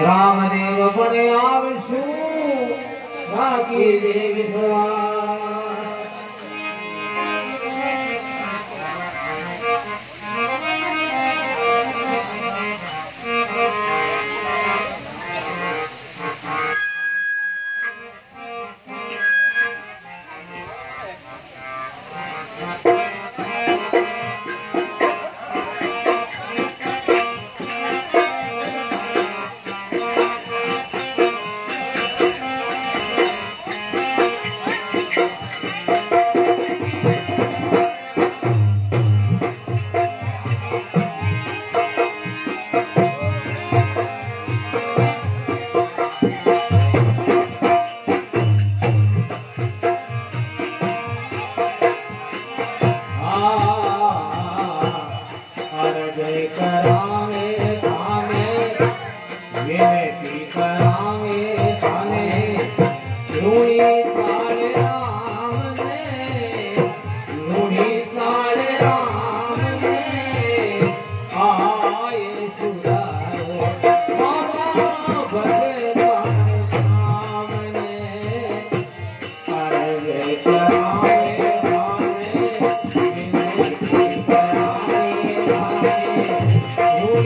રામદેવ પણ આવશું રાખી દેવી સવાર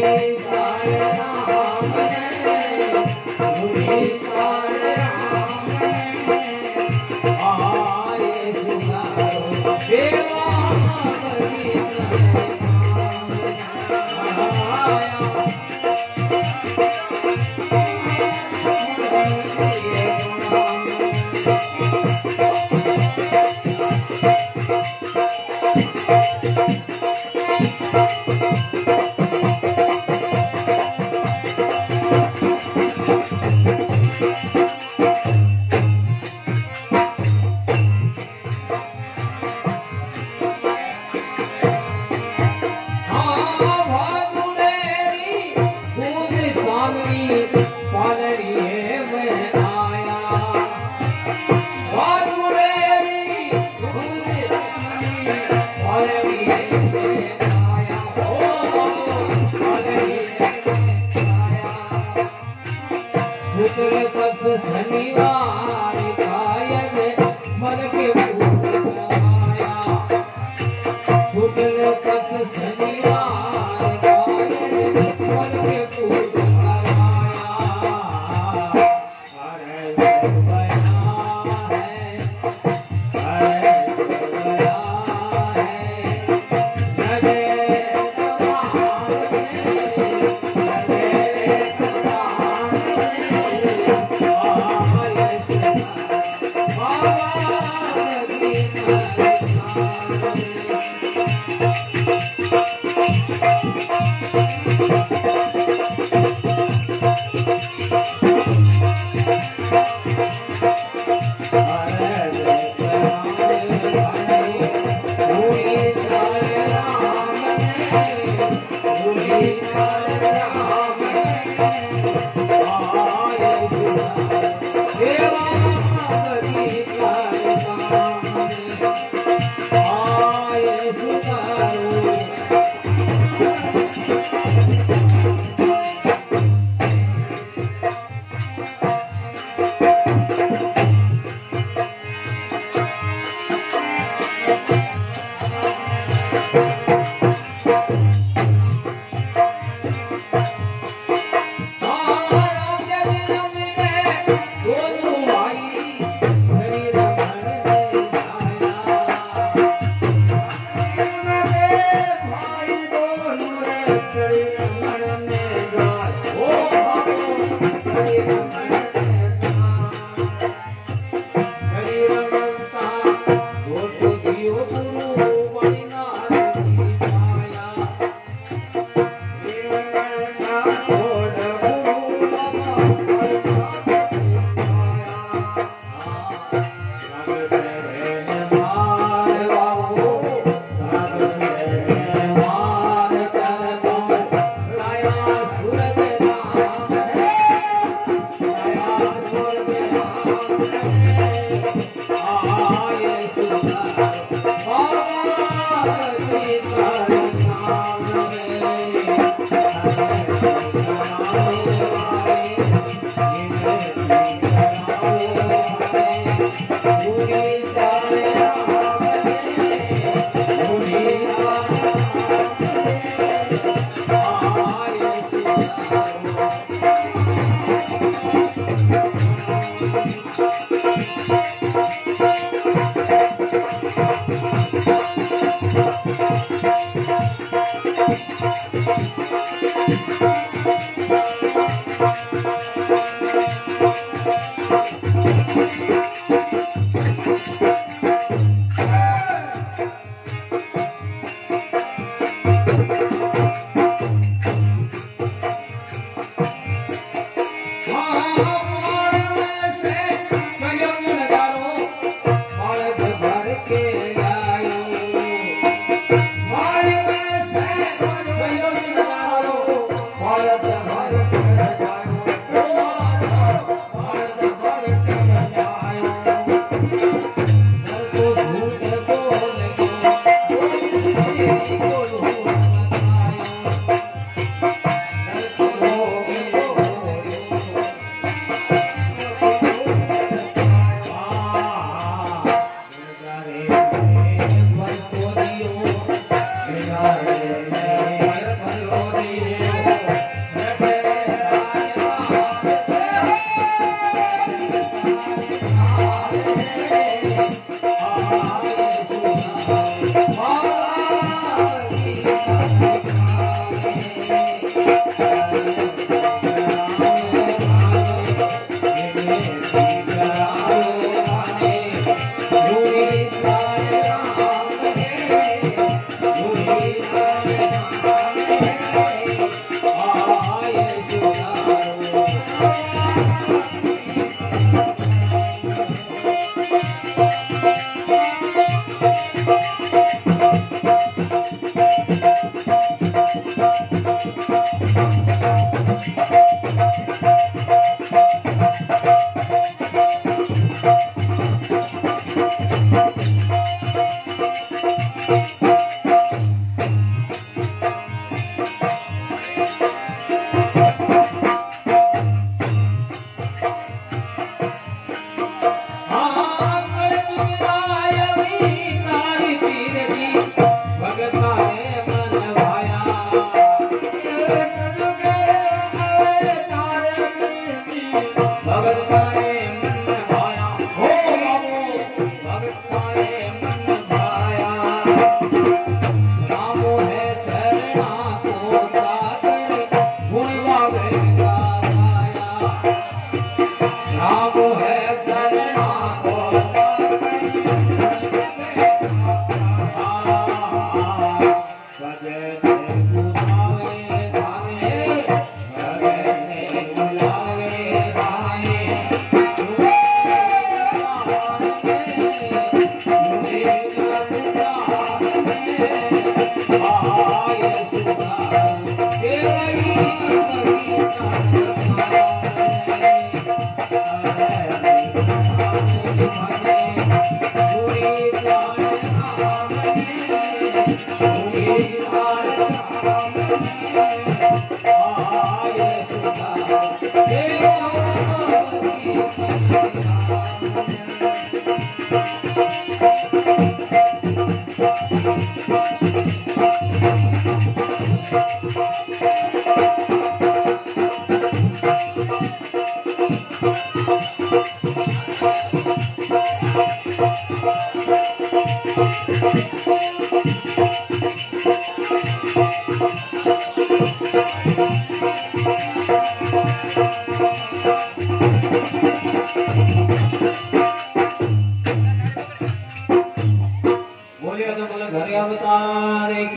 Amen.